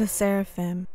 The Seraphim.